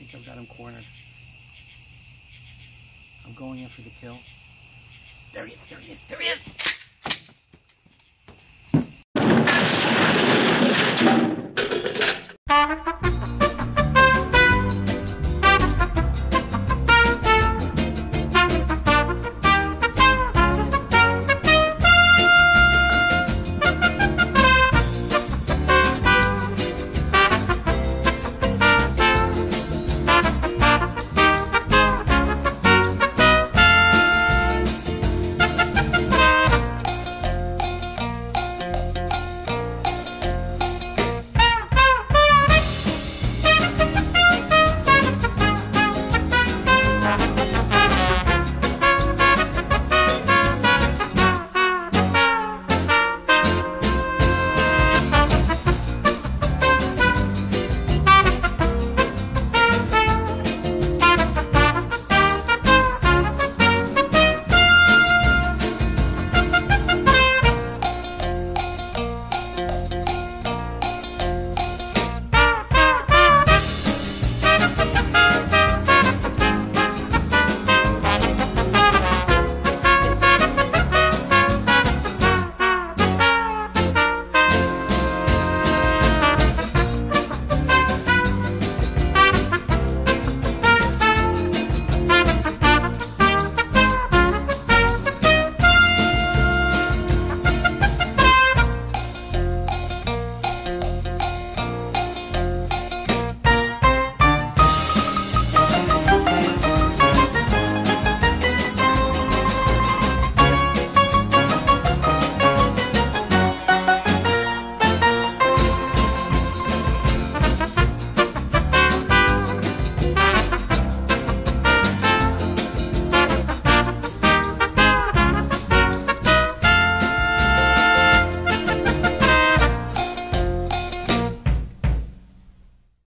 think I've got him cornered. I'm going in for the kill. There he is, there he is, there he is!